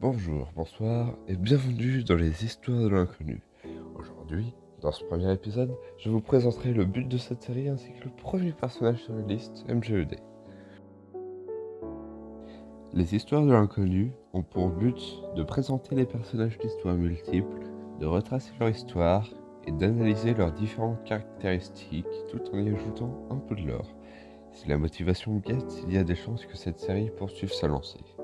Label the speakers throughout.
Speaker 1: Bonjour, bonsoir et bienvenue dans les histoires de l'inconnu. Aujourd'hui, dans ce premier épisode, je vous présenterai le but de cette série ainsi que le premier personnage sur la liste, MGED. Les histoires de l'inconnu ont pour but de présenter les personnages d'histoires multiples, de retracer leur histoire et d'analyser leurs différentes caractéristiques tout en y ajoutant un peu de l'or. Si la motivation guette, il y a des chances que cette série poursuive sa lancée.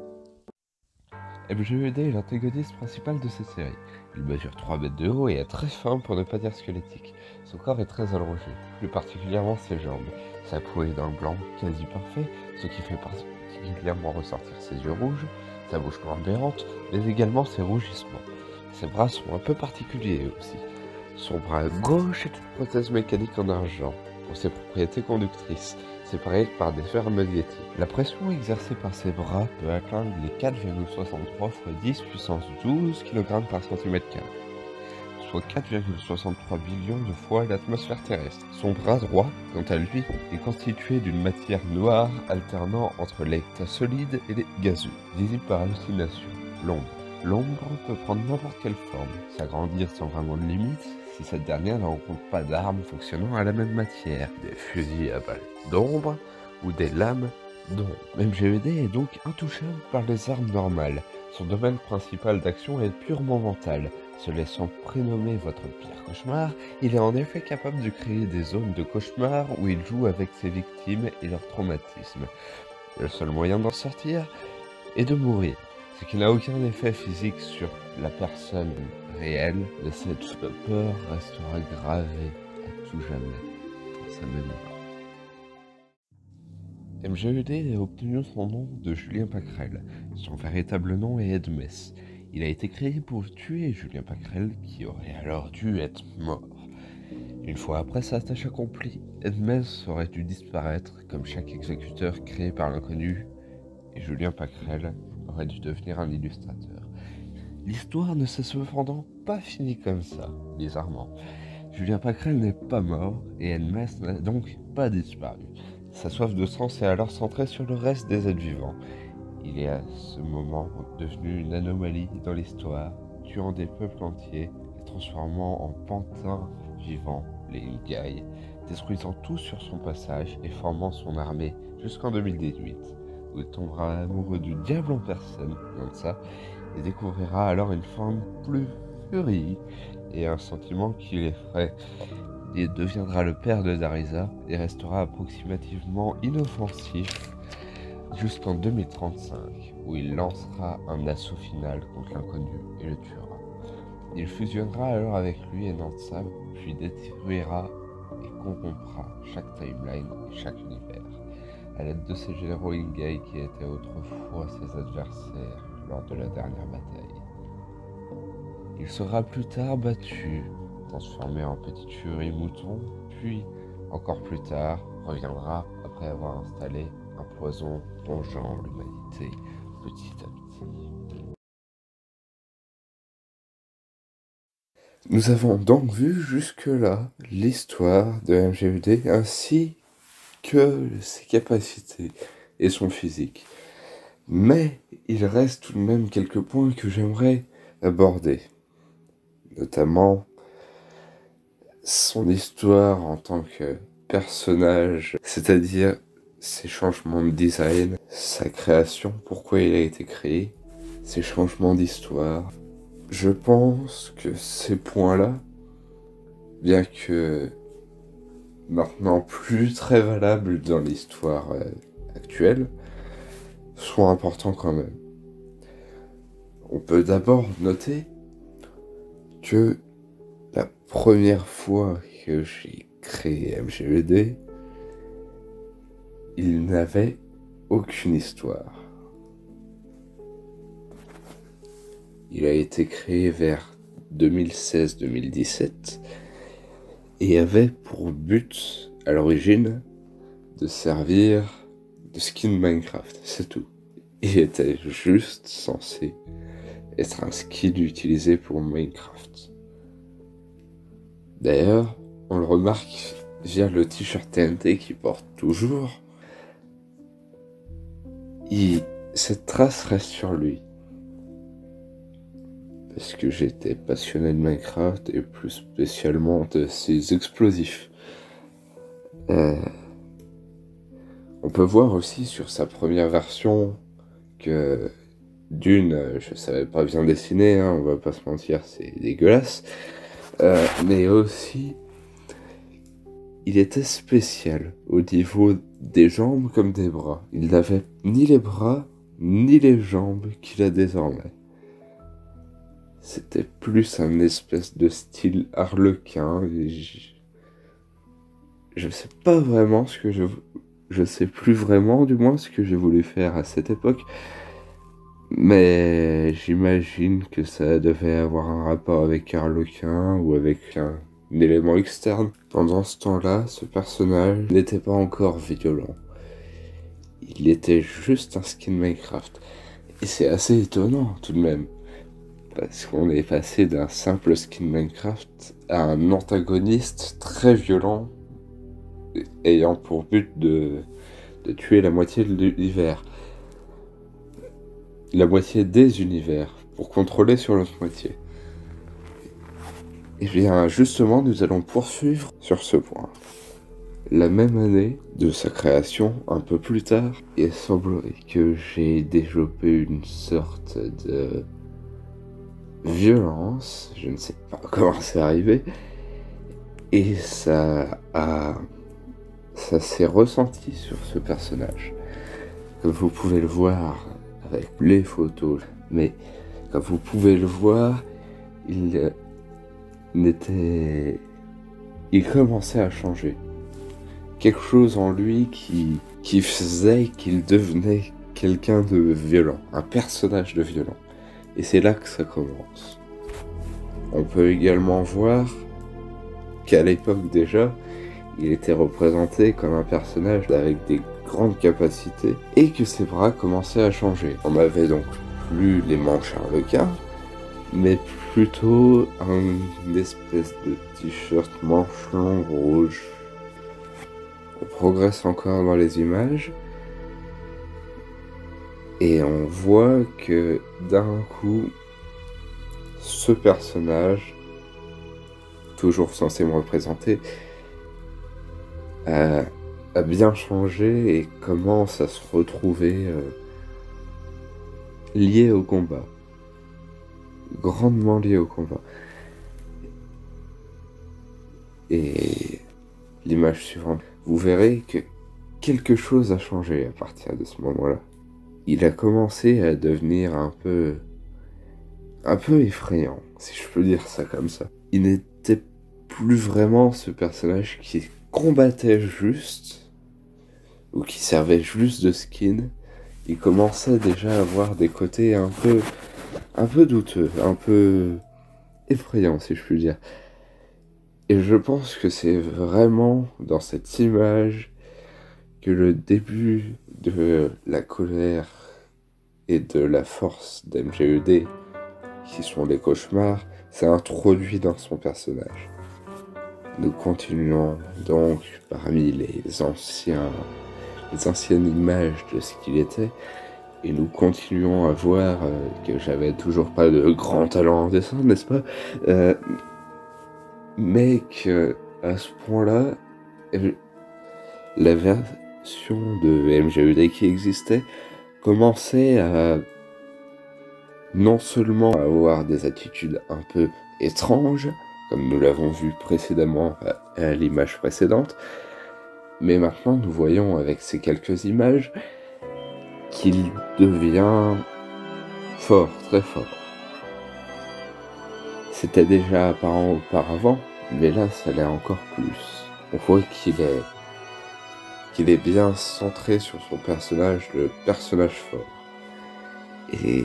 Speaker 1: MGED est l'antagoniste principal de cette série. Il mesure 3 mètres de haut et est très fin pour ne pas dire squelettique. Son corps est très allongé, plus particulièrement ses jambes. Sa peau est d'un blanc quasi parfait, ce qui fait particulièrement ressortir ses yeux rouges, sa bouche noire béante, mais également ses rougissements. Ses bras sont un peu particuliers aussi. Son bras gauche est une prothèse mécanique en argent, pour ses propriétés conductrices, séparées par des sphères magnétiques. La pression exercée par ses bras peut atteindre les 4,63 x 10 puissance 12 kg par cm soit 4,63 billions de fois l'atmosphère terrestre. Son bras droit, quant à lui, est constitué d'une matière noire alternant entre l'état solide et les gazeux, visible par hallucination, l'ombre. L'ombre peut prendre n'importe quelle forme, s'agrandir sans vraiment de limite, si cette dernière ne rencontre pas d'armes fonctionnant à la même matière, des fusils à balles d'ombre ou des lames d'ombre. Même GED est donc intouchable par les armes normales. Son domaine principal d'action est purement mental. Se laissant prénommer votre pire cauchemar, il est en effet capable de créer des zones de cauchemar où il joue avec ses victimes et leurs traumatismes. Le seul moyen d'en sortir est de mourir, ce qui n'a aucun effet physique sur la personne réelle, mais cette peur restera gravée à tout jamais dans sa mémoire. MGED a obtenu son nom de Julien Pacrel. Son véritable nom est Edmes. Il a été créé pour tuer Julien Pacrel, qui aurait alors dû être mort. Une fois après sa tâche accomplie, Edmes aurait dû disparaître comme chaque exécuteur créé par l'inconnu, et Julien Pacrel aurait dû devenir un illustrateur. L'histoire ne s'est cependant pas finie comme ça, bizarrement. Julien Pacrel n'est pas mort et Edmes n'a donc pas disparu. Sa soif de sang s'est alors centrée sur le reste des êtres vivants. Il est à ce moment devenu une anomalie dans l'histoire, tuant des peuples entiers et transformant en pantins vivants les Ilgai, détruisant tout sur son passage et formant son armée jusqu'en 2018, où il tombera amoureux du diable en personne, comme ça, et découvrira alors une forme plus furie et un sentiment qui l'effraie. Il deviendra le père de Darisa et restera approximativement inoffensif jusqu'en 2035, où il lancera un assaut final contre l'inconnu et le tuera. Il fusionnera alors avec lui et Nansam, puis détruira et corrompra chaque timeline et chaque univers, à l'aide de ses généraux Ingay qui étaient autrefois ses adversaires lors de la dernière bataille. Il sera plus tard battu transformé en petite furie mouton, puis, encore plus tard, reviendra après avoir installé un poison plongeant l'humanité petit à petit. Nous avons donc vu jusque-là l'histoire de MGUD ainsi que ses capacités et son physique. Mais il reste tout de même quelques points que j'aimerais aborder, notamment son histoire en tant que personnage, c'est-à-dire ses changements de design, sa création, pourquoi il a été créé, ses changements d'histoire. Je pense que ces points-là, bien que maintenant plus très valables dans l'histoire euh, actuelle, sont importants quand même. On peut d'abord noter que la première fois que j'ai créé MGED, il n'avait aucune histoire. Il a été créé vers 2016-2017 et avait pour but à l'origine de servir de skin Minecraft, c'est tout. Il était juste censé être un skin utilisé pour Minecraft. D'ailleurs, on le remarque via le t-shirt TNT qu'il porte toujours. Et cette trace reste sur lui. Parce que j'étais passionné de Minecraft et plus spécialement de ses explosifs. Euh, on peut voir aussi sur sa première version que d'une, je savais pas bien dessiner, hein, on va pas se mentir, c'est dégueulasse. Euh, mais aussi, il était spécial au niveau des jambes comme des bras. Il n'avait ni les bras ni les jambes qu'il a désormais. C'était plus un espèce de style harlequin. Je... ne sais pas vraiment ce que je... Je sais plus vraiment du moins ce que j'ai voulu faire à cette époque. Mais j'imagine que ça devait avoir un rapport avec Harlequin ou avec un élément externe. Pendant ce temps-là, ce personnage n'était pas encore violent. Il était juste un skin Minecraft. Et c'est assez étonnant tout de même. Parce qu'on est passé d'un simple skin Minecraft à un antagoniste très violent ayant pour but de, tuer la moitié de l'univers. La moitié des univers pour contrôler sur l'autre moitié. Et eh bien justement, nous allons poursuivre sur ce point. La même année de sa création, un peu plus tard, il semblerait que j'ai développé une sorte de violence, je ne sais pas comment c'est arrivé, et ça a... ça s'est ressenti sur ce personnage. Comme vous pouvez le voir avec les photos, mais comme vous pouvez le voir, il n'était... Il commençait à changer. Quelque chose en lui qui, qui faisait qu'il devenait quelqu'un de violent, un personnage de violent. Et c'est là que ça commence. On peut également voir qu'à l'époque déjà, il était représenté comme un personnage avec des grandes capacités et que ses bras commençaient à changer. On avait donc plus les manches harlequins, mais plutôt un espèce de t-shirt manche rouge. On progresse encore dans les images et on voit que d'un coup, ce personnage, toujours censé me représenter, a, bien changé et commence à se retrouver euh, lié au combat grandement lié au combat. Et l'image suivante, vous verrez que quelque chose a changé à partir de ce moment-là. Il a commencé à devenir un peu... un peu effrayant, si je peux dire ça comme ça. Il n'était plus vraiment ce personnage qui combattait juste, ou qui servait juste de skin. Il commençait déjà à avoir des côtés un peu un peu douteux, un peu effrayant si je puis dire. Et je pense que c'est vraiment dans cette image que le début de la colère et de la force d'MGED, qui sont les cauchemars, s'est introduit dans son personnage. Nous continuons donc parmi les anciens, les anciennes images de ce qu'il était, et nous continuons à voir euh, que j'avais toujours pas de grand talent en dessin, n'est-ce pas euh, Mais que à ce point-là, la version de MGED qui existait commençait à non seulement avoir des attitudes un peu étranges, comme nous l'avons vu précédemment à l'image précédente, mais maintenant nous voyons avec ces quelques images qu'il devient fort, très fort. C'était déjà apparent auparavant, mais là ça l'est encore plus. On voit qu'il est qu'il est bien centré sur son personnage, le personnage fort. Et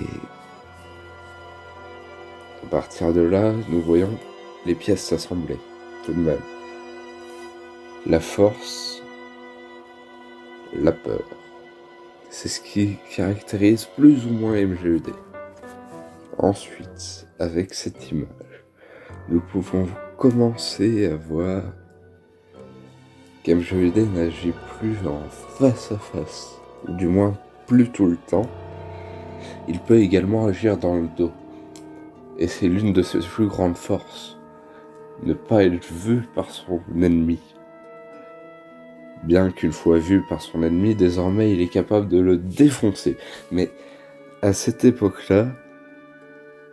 Speaker 1: à partir de là, nous voyons les pièces s'assembler, tout de même. La force, la peur. C'est ce qui caractérise plus ou moins MGED. Ensuite, avec cette image, nous pouvons commencer à voir qu'MGED n'agit plus en face à face, du moins plus tout le temps. Il peut également agir dans le dos. Et c'est l'une de ses plus grandes forces. Ne pas être vu par son ennemi. Bien qu'une fois vu par son ennemi, désormais il est capable de le défoncer. Mais à cette époque-là,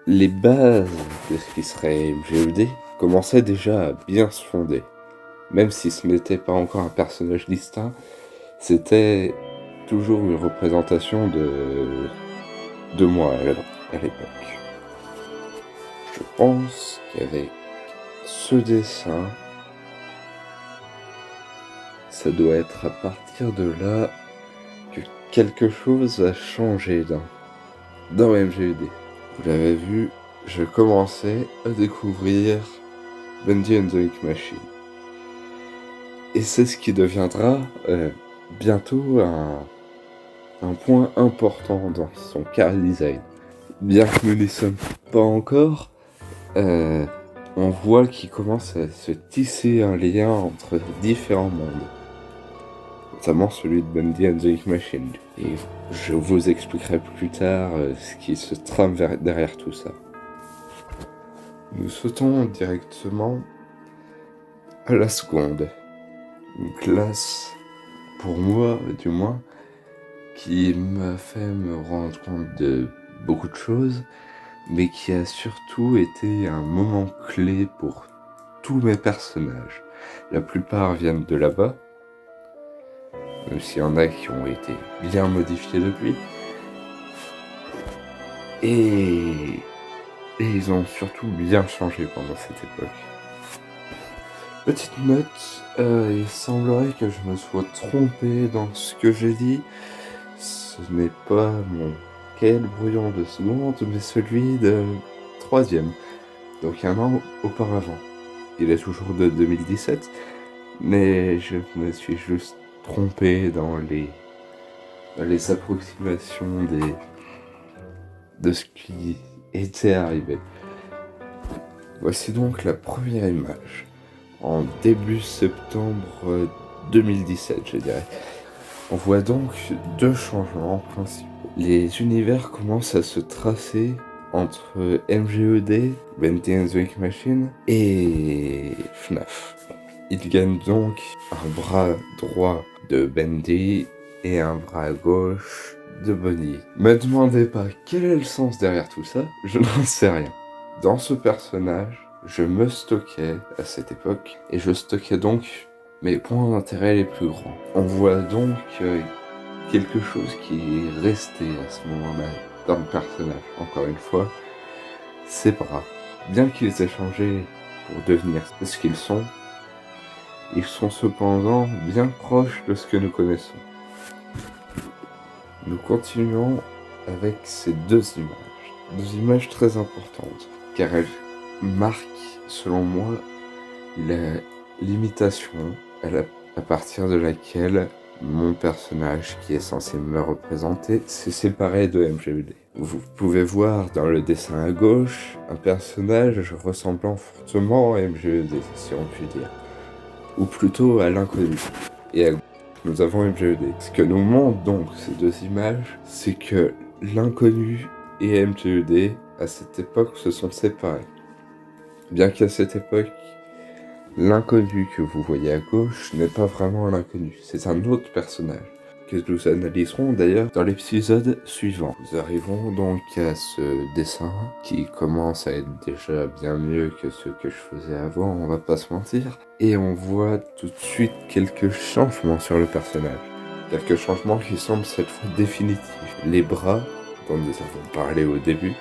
Speaker 1: les bases de ce qui serait MGED commençaient déjà à bien se fonder. Même si ce n'était pas encore un personnage distinct, c'était toujours une représentation de, de moi à l'époque. Je pense qu'avec ce dessin, ça doit être à partir de là que quelque chose a changé dans, dans MGUD. Vous l'avez vu, je commençais à découvrir Bendy and the Machine. Et c'est ce qui deviendra euh, bientôt un, point important dans son car design. Bien que nous n'y sommes pas encore, euh, on voit qu'il commence à se tisser un lien entre différents mondes notamment celui de Bundy and the Machine. Et je vous expliquerai plus tard euh, ce qui se trame derrière tout ça. Nous sautons directement à la seconde. Une classe, pour moi du moins, qui m'a fait me rendre compte de beaucoup de choses, mais qui a surtout été un moment clé pour tous mes personnages. La plupart viennent de là-bas, même s'il y en a qui ont été bien modifiés depuis. Et, ils ont surtout bien changé pendant cette époque. Petite note, euh, il semblerait que je me sois trompé dans ce que j'ai dit. Ce n'est pas mon quel brouillon de seconde, mais celui de troisième. Donc un an auparavant. Il est toujours de 2017, mais je me suis juste trompé dans les, les approximations des, de ce qui était arrivé. Voici donc la première image, en début septembre 2017, je dirais. On voit donc deux changements principaux. Les univers commencent à se tracer entre MGED, Bendy and the Machine, et FNAF. Il gagne donc un bras droit de Bendy et un bras gauche de Bonnie. Me demandez pas quel est le sens derrière tout ça, je n'en sais rien. Dans ce personnage, je me stockais à cette époque et je stockais donc mes points d'intérêt les plus grands. On voit donc euh, quelque chose qui est resté à ce moment-là dans le personnage. Encore une fois, ses bras. Bien qu'ils aient changé pour devenir ce qu'ils sont, ils sont cependant bien proches de ce que nous connaissons. Nous continuons avec ces deux images. Deux images très importantes, car elles marquent, selon moi, la limitation à, partir de laquelle mon personnage, qui est censé me représenter, s'est séparé de MGUD. Vous pouvez voir dans le dessin à gauche un personnage ressemblant fortement à MGUD, si on peut dire ou plutôt à l'inconnu. Et nous avons MGED. Ce que nous montrent donc ces deux images, c'est que l'inconnu et MGED, à cette époque, se sont séparés. Bien qu'à cette époque, l'inconnu que vous voyez à gauche n'est pas vraiment l'inconnu, c'est un autre personnage que nous analyserons d'ailleurs dans l'épisode suivant. Nous arrivons donc à ce dessin qui commence à être déjà bien mieux que ce que je faisais avant, on va pas se mentir. Et on voit tout de suite quelques changements sur le personnage. Quelques changements qui semblent cette fois définitifs. Les bras, dont nous avons parlé au début,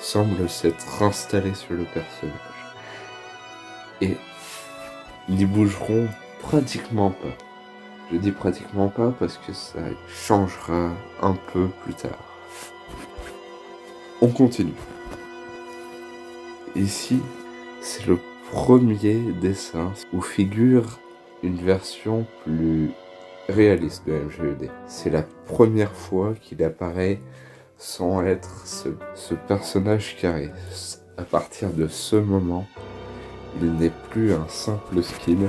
Speaker 1: semblent s'être installés sur le personnage. Et n'y bougeront pratiquement pas. Je dis pratiquement pas parce que ça changera un peu plus tard. On continue. Ici, c'est le premier dessin où figure une version plus réaliste de MGED. C'est la première fois qu'il apparaît sans être ce, ce, personnage carré. À partir de ce moment, il n'est plus un simple skin,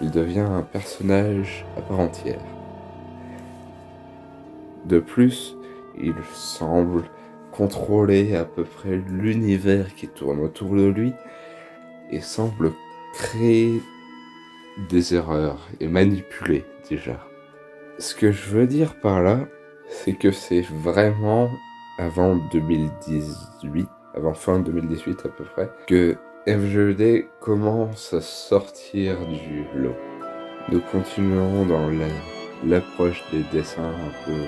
Speaker 1: il devient un personnage à part entière. De plus, il semble contrôler à peu près l'univers qui tourne autour de lui et semble créer des erreurs et manipuler déjà. Ce que je veux dire par là, c'est que c'est vraiment avant 2018, avant fin 2018 à peu près, que FGED commence à sortir du lot. Nous continuons dans l'approche des dessins un peu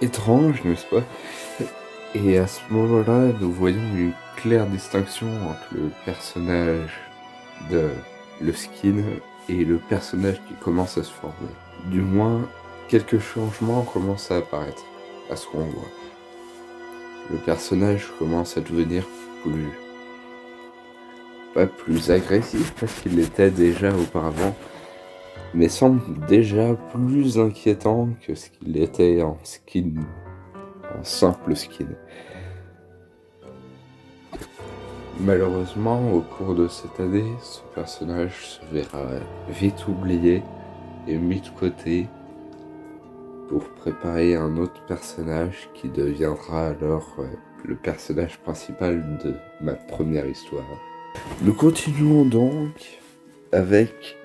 Speaker 1: étranges, n'est-ce pas? Et à ce moment-là, nous voyons une claire distinction entre le personnage de le skin et le personnage qui commence à se former. Du moins, quelques changements commencent à apparaître à ce qu'on voit. Le personnage commence à devenir plus... pas plus agressif parce qu'il l'était déjà auparavant, mais semble déjà plus inquiétant que ce qu'il était en skin, en simple skin. Malheureusement, au cours de cette année, ce personnage se verra vite oublié et mis de côté pour préparer un autre personnage qui deviendra alors euh, le personnage principal de ma première histoire. Nous continuons donc avec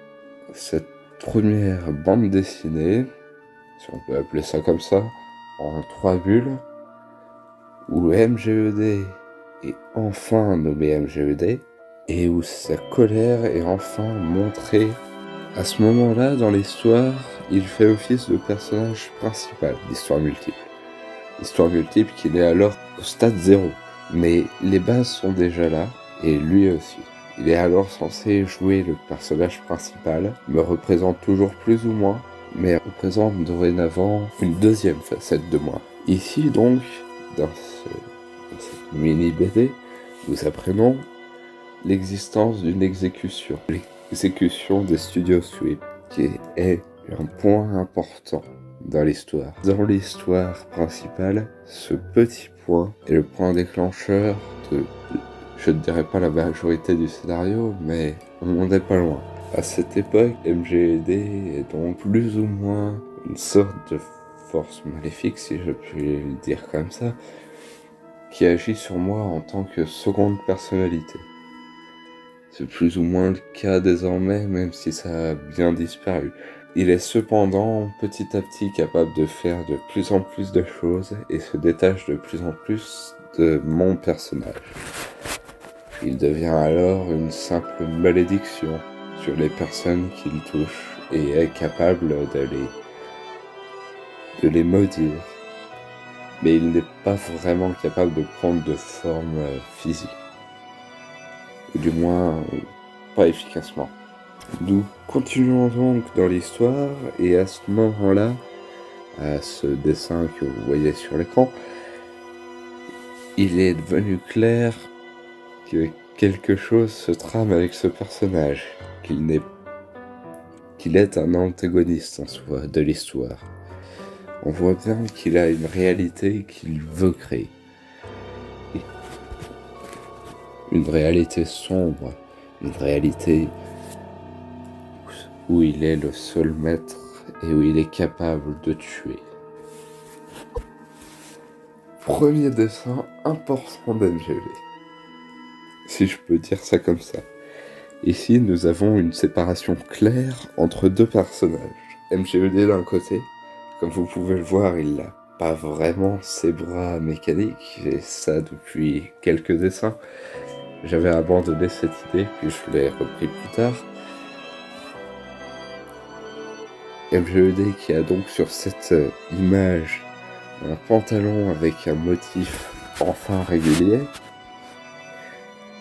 Speaker 1: cette première bande dessinée, si on peut appeler ça comme ça, en trois bulles, où MGED est enfin nommé MGED, et où sa colère est enfin montrée. À ce moment-là, dans l'histoire, il fait office de personnage principal d'Histoire Multiple. Histoire Multiple qui est alors au stade 0. Mais les bases sont déjà là, et lui aussi. Il est alors censé jouer le personnage principal, me représente toujours plus ou moins, mais représente dorénavant une deuxième facette de moi. Ici donc, dans, cette mini BD, nous apprenons l'existence d'une exécution. L'exécution des studios Sweep, qui est un point important dans l'histoire. Dans l'histoire principale, ce petit point est le point déclencheur de, je ne dirais pas la majorité du scénario, mais on n'est pas loin. À cette époque, MGD est donc plus ou moins une sorte de force maléfique, si je puis le dire comme ça, qui agit sur moi en tant que seconde personnalité. C'est plus ou moins le cas désormais, même si ça a bien disparu. Il est cependant petit à petit capable de faire de plus en plus de choses et se détache de plus en plus de mon personnage. Il devient alors une simple malédiction sur les personnes qu'il touche et est capable de les, de les maudire. Mais il n'est pas vraiment capable de prendre de forme physique. Ou du moins, pas efficacement. Nous continuons donc dans l'histoire et à ce moment-là, à ce dessin que vous voyez sur l'écran, il est devenu clair que quelque chose se trame avec ce personnage, qu'il n'est qu'il est un antagoniste en soi de l'histoire. On voit bien qu'il a une réalité qu'il veut créer. Une réalité sombre, une réalité où il est le seul maître et où il est capable de tuer. Premier dessin important d'MGV. Si je peux dire ça comme ça. Ici, nous avons une séparation claire entre deux personnages. MGED d'un côté, comme vous pouvez le voir, il n'a pas vraiment ses bras mécaniques, et ça depuis quelques dessins. J'avais abandonné cette idée, puis je l'ai repris plus tard. MGED qui a donc sur cette euh, image un pantalon avec un motif enfin régulier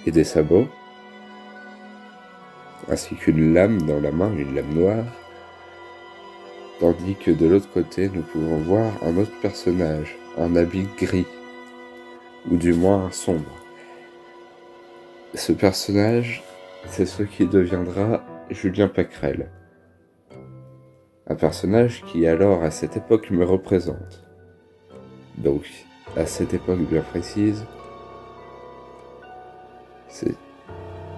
Speaker 1: et des sabots, ainsi qu'une lame dans la main, une lame noire, tandis que de l'autre côté nous pouvons voir un autre personnage, un habit gris, ou du moins sombre. Ce personnage, c'est ce qui deviendra Julien Pacrel un personnage qui alors à cette époque me représente. Donc, à cette époque bien précise,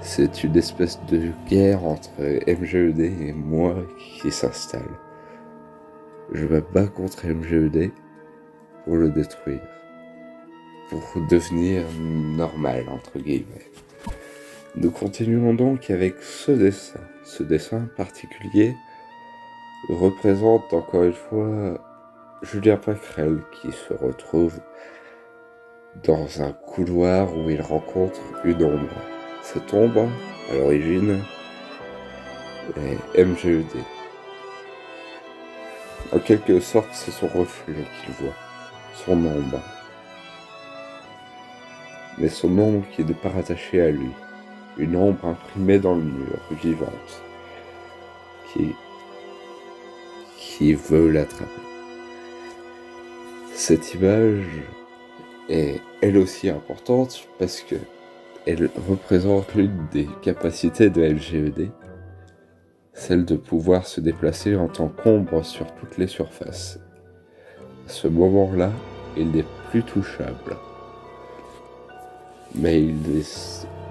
Speaker 1: c'est, une espèce de guerre entre MGED et moi qui s'installe. Je me bats contre MGED pour le détruire. pour devenir normal, entre guillemets. Nous continuons donc avec ce dessin. Ce dessin particulier représente encore une fois Julien Pacrel qui se retrouve dans un couloir où il rencontre une ombre. Cette ombre, à l'origine, est MGED. En quelque sorte, c'est son reflet qu'il voit, son ombre. Mais son ombre qui n'est pas rattachée à lui, une ombre imprimée dans le mur, vivante, qui, qui veut l'attraper. Cette image est elle aussi importante parce que elle représente l'une des capacités de LGED, celle de pouvoir se déplacer en tant qu'ombre sur toutes les surfaces. À ce moment-là, il n'est plus touchable. Mais il n'est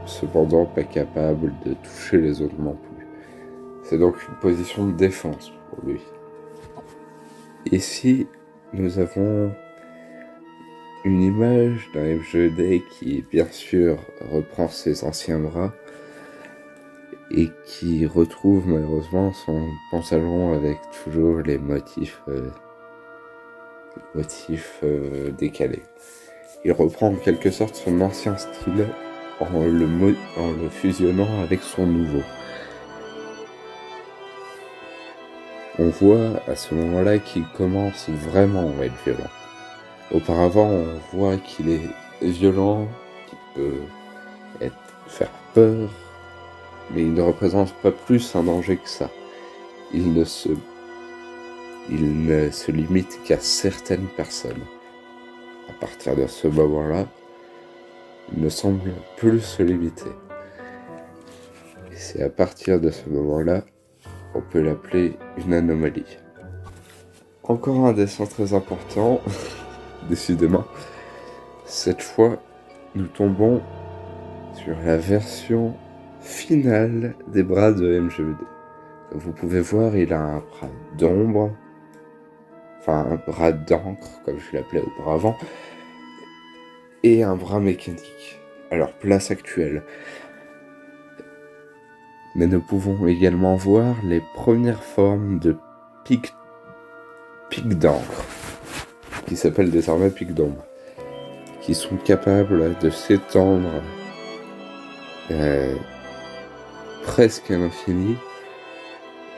Speaker 1: cependant pas capable de toucher les autres non plus. C'est donc une position de défense pour lui. Ici, nous avons une image d'un FGD qui, bien sûr, reprend ses anciens bras et qui retrouve malheureusement son pantalon avec toujours les motifs, euh, motifs euh, décalés. Il reprend en quelque sorte son ancien style en le, en le fusionnant avec son nouveau. On voit à ce moment-là qu'il commence vraiment à être violent. Auparavant, on voit qu'il est violent, qu'il peut faire peur, mais il ne représente pas plus un danger que ça. Il ne se, il ne se limite qu'à certaines personnes. À partir de ce moment-là, il ne semble plus se limiter. C'est à partir de ce moment-là on peut l'appeler une anomalie. Encore un dessin très important, décidément. Cette fois, nous tombons sur la version finale des bras de MGED. Comme vous pouvez voir, il a un bras d'ombre, enfin un bras d'encre, comme je l'appelais auparavant, et un bras mécanique leur place actuelle. Mais nous pouvons également voir les premières formes de pics, d'encre, qui s'appellent désormais pics d'ombre, qui sont capables de s'étendre euh, presque à l'infini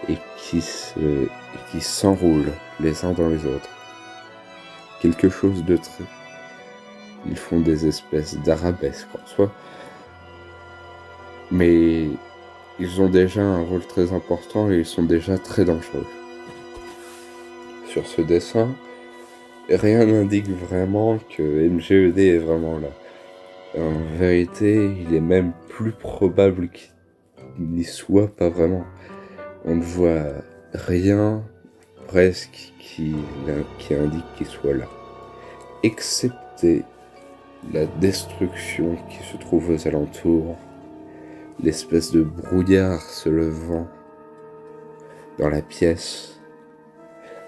Speaker 1: et qui se, qui s'enroulent les uns dans les autres. Quelque chose de très. Ils font des espèces d'arabesques en soi, mais ils ont déjà un rôle très important et ils sont déjà très dangereux. Sur ce dessin, rien n'indique vraiment que MGED est vraiment là. En vérité, il est même plus probable qu'il n'y soit pas vraiment. On ne voit rien presque qui, indique qu'il soit là. Excepté la destruction qui se trouve aux alentours l'espèce de brouillard se levant dans la pièce,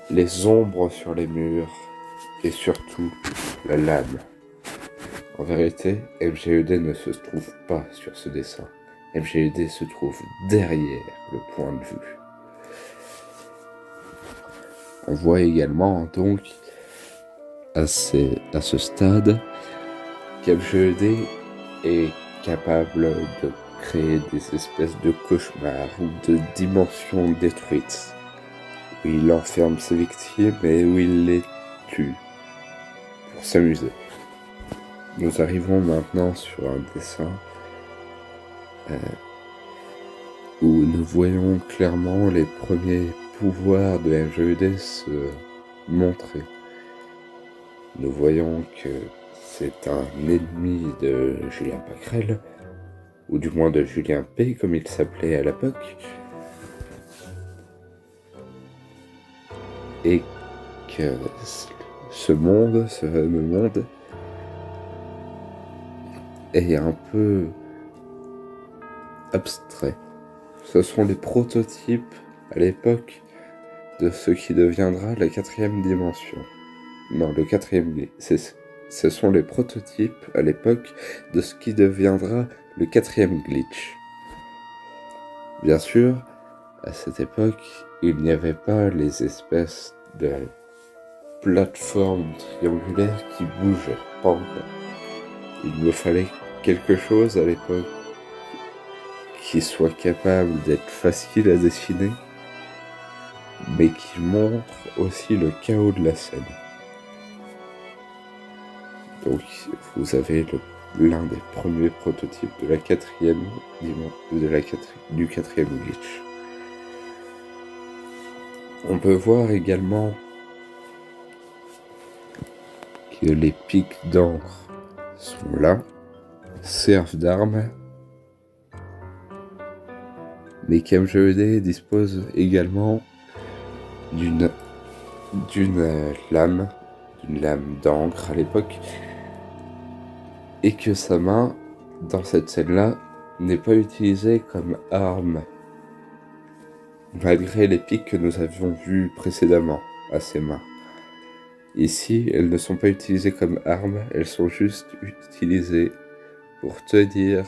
Speaker 1: les ombres sur les murs et surtout la lame. En vérité, MGED ne se trouve pas sur ce dessin. MGED se trouve derrière le point de vue. On voit également donc à, à ce stade qu'MGED est capable de créer des espèces de cauchemars ou de dimensions détruites, où il enferme ses victimes et où il les tue pour s'amuser. Nous arrivons maintenant sur un dessin euh, où nous voyons clairement les premiers pouvoirs de MGED se montrer. Nous voyons que c'est un ennemi de Julien Pacrel, ou du moins de Julien P, comme il s'appelait à l'époque, et que ce monde, ce fameux monde, est un peu abstrait. Ce sont les prototypes à l'époque de ce qui deviendra la quatrième dimension. Non, le quatrième, ce sont les prototypes à l'époque de ce qui deviendra le quatrième glitch. Bien sûr, à cette époque, il n'y avait pas les espèces de plateformes triangulaires qui bougeaient, pas. Il me fallait quelque chose à l'époque qui soit capable d'être facile à dessiner, mais qui montre aussi le chaos de la scène. Donc vous avez l'un des premiers prototypes de la quatrième du quatrième glitch. On peut voir également que les pics d'encre sont là, servent d'armes, mais KMGED dispose également d'une d'une lame, d'une lame d'encre à l'époque, et que sa main, dans cette scène-là, n'est pas utilisée comme arme, malgré les pics que nous avions vus précédemment à ses mains. Ici, elles ne sont pas utilisées comme armes, elles sont juste utilisées pour tenir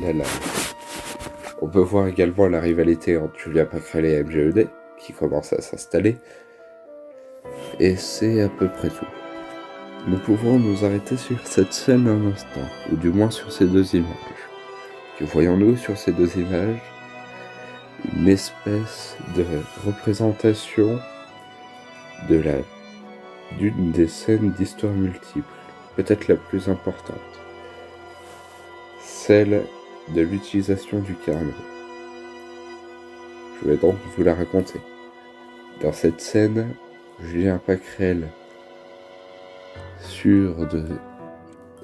Speaker 1: la lame. On peut voir également la rivalité entre Julia Pacrel et MGED qui commence à s'installer. Et c'est à peu près tout. Nous pouvons nous arrêter sur cette scène un instant, ou du moins sur ces deux images. Que voyons-nous sur ces deux images? Une espèce de représentation de la d'une des scènes d'histoire multiple, peut-être la plus importante, celle de l'utilisation du carnet. Je vais donc vous la raconter. Dans cette scène, Julien Pacrel,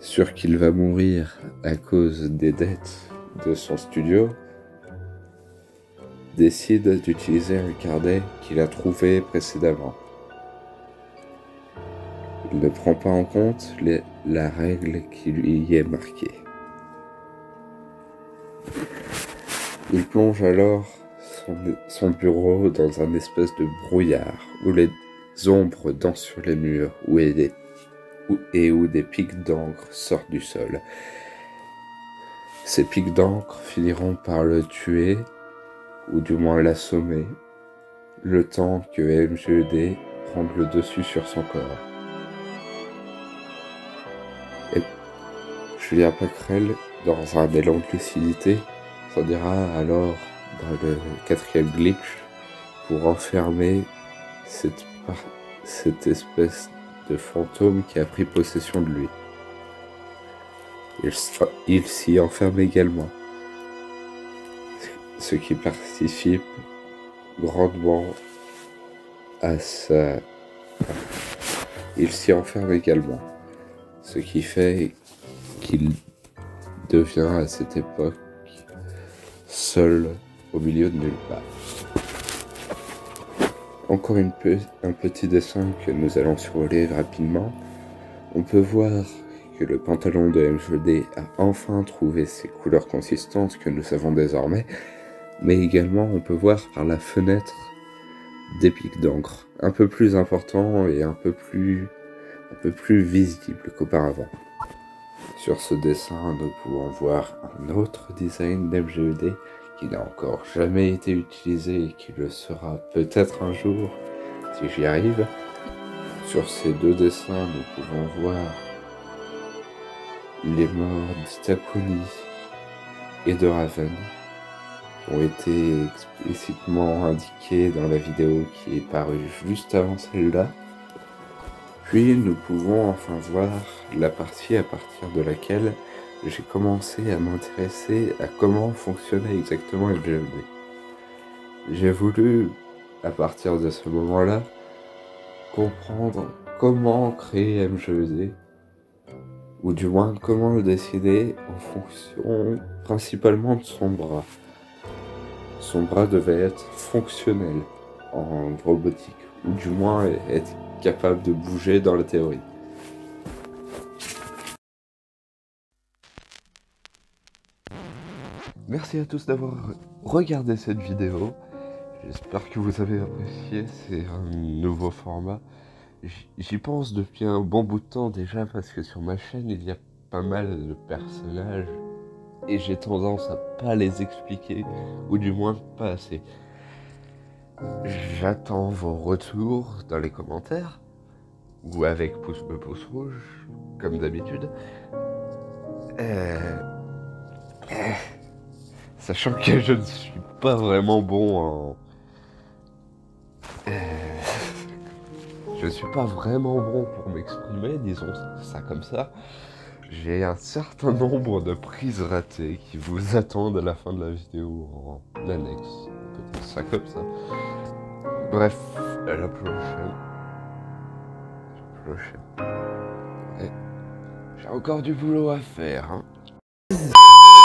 Speaker 1: sûr, qu'il va mourir à cause des dettes de son studio, décide d'utiliser un carnet qu'il a trouvé précédemment. Il ne prend pas en compte la règle qui lui est marquée. Il plonge alors son, bureau dans un espèce de brouillard où les ombres dansent sur les murs où et, et où des pics d'encre sortent du sol. Ces pics d'encre finiront par le tuer, ou du moins l'assommer, le temps que MGED prenne le dessus sur son corps. Julien Pacrel, dans un élan de lucidité, s'en dira alors dans le quatrième glitch pour enfermer cette, cette espèce de fantôme qui a pris possession de lui. Il, s'y enferme également, ce qui participe grandement à sa... Il s'y enferme également, ce qui fait qu'il devient à cette époque seul au milieu de nulle part. Encore un petit dessin que nous allons survoler rapidement. On peut voir que le pantalon de MGD a enfin trouvé ses couleurs consistantes que nous savons désormais, mais également on peut voir par la fenêtre des pics d'encre, un peu plus importants et un peu plus, un peu plus visibles qu'auparavant. Sur ce dessin, nous pouvons voir un autre design d'MGED qui n'a encore jamais été utilisé et qui le sera peut-être un jour si j'y arrive. Sur ces deux dessins, nous pouvons voir les morts d'Itakuni et de Raven qui ont été explicitement indiqués dans la vidéo qui est parue juste avant celle-là. Puis nous pouvons enfin voir la partie à partir de laquelle j'ai commencé à m'intéresser à comment fonctionnait exactement MGMD. J'ai voulu, à partir de ce moment-là, comprendre comment créer MGED, ou du moins comment le dessiner en fonction principalement de son bras. Son bras devait être fonctionnel en robotique, ou du moins être capable de bouger dans la théorie. Merci à tous d'avoir regardé cette vidéo. J'espère que vous avez apprécié. C'est un nouveau format. J'y pense depuis un bon bout de temps déjà parce que sur ma chaîne il y a pas mal de personnages et j'ai tendance à pas les expliquer ou du moins pas assez. J'attends vos retours dans les commentaires ou avec pouce bleu pouce rouge comme d'habitude. Euh, euh, sachant que je ne suis pas vraiment bon en euh, je ne suis pas vraiment bon pour m'exprimer, disons ça comme ça. J'ai un certain nombre de prises ratées qui vous attendent à la fin de la vidéo en annexe. Peut dire ça comme ça. Bref, à la prochaine. À la prochaine. J'ai encore du boulot à faire. Hein.